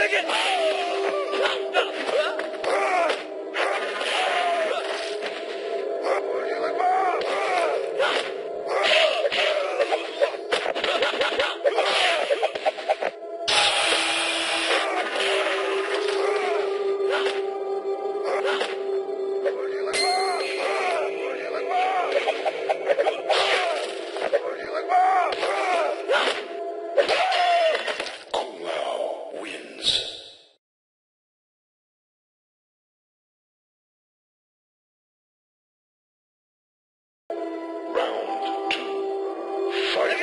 Kung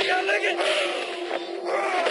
two. Fight. Kung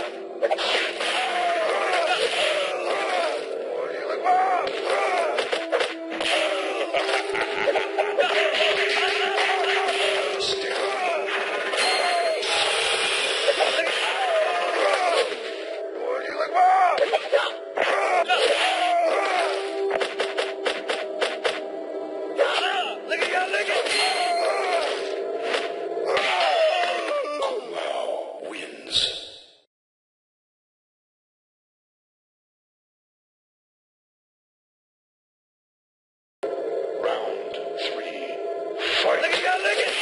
Fight.